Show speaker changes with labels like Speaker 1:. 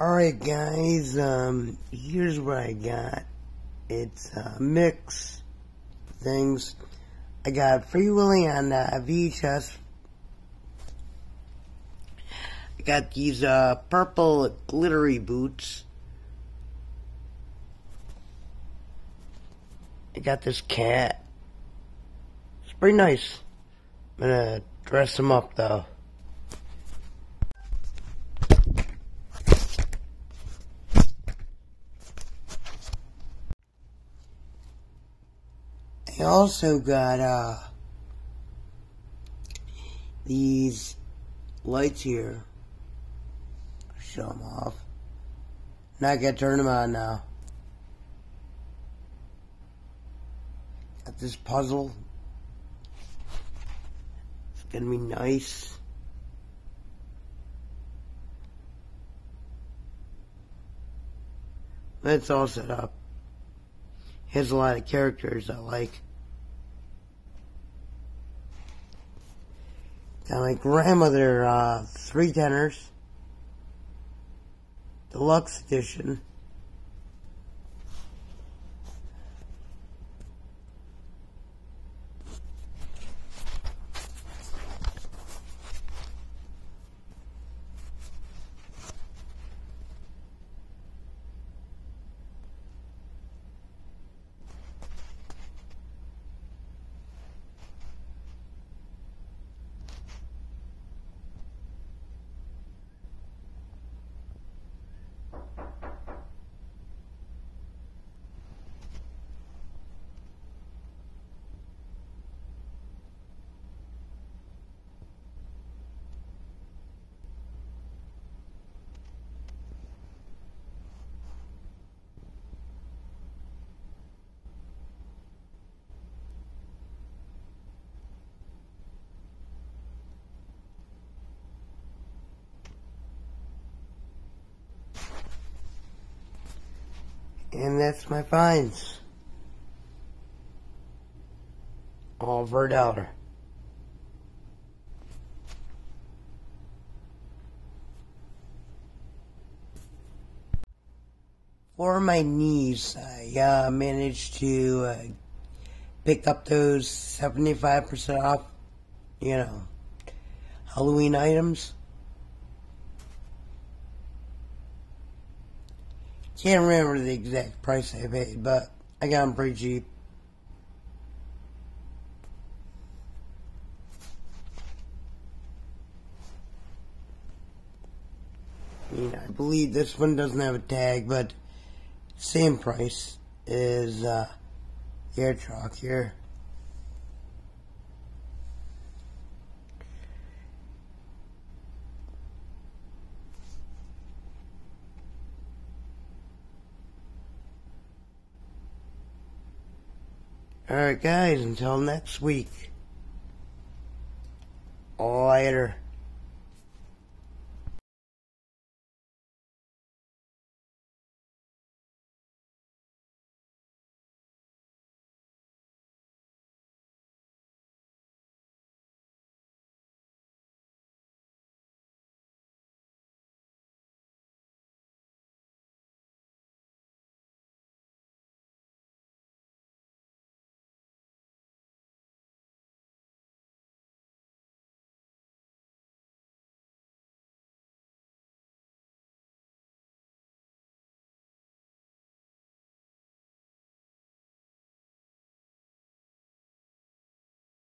Speaker 1: Alright guys, um, here's what I got. It's a mix things. I got Free Willy on uh, VHS. I got these uh, purple glittery boots. I got this cat. It's pretty nice. I'm gonna dress him up though. I also got uh, these lights here. Show them off. Now I gotta turn them on now. Got this puzzle. It's gonna be nice. That's all set up. Has a lot of characters I like. Got my grandmother uh, three tenors, deluxe edition. And that's my finds. All for dollar. For my knees, I uh, managed to uh, pick up those 75% off, you know, Halloween items. Can't remember the exact price I paid, but I got them pretty cheap. I I believe this one doesn't have a tag, but same price is uh, the air truck here. Alright guys, until next week. Later.